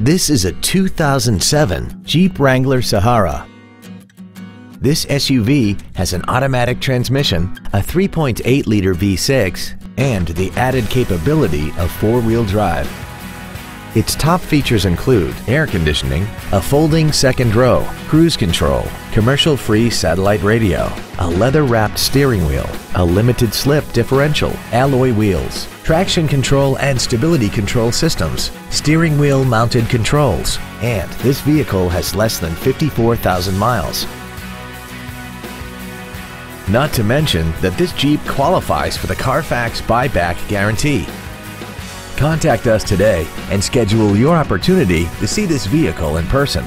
This is a 2007 Jeep Wrangler Sahara. This SUV has an automatic transmission, a 3.8-liter V6, and the added capability of four-wheel drive. Its top features include air conditioning, a folding second row, cruise control, commercial-free satellite radio, a leather-wrapped steering wheel, a limited slip differential, alloy wheels, traction control and stability control systems, steering wheel mounted controls, and this vehicle has less than 54,000 miles. Not to mention that this Jeep qualifies for the Carfax buyback guarantee. Contact us today and schedule your opportunity to see this vehicle in person.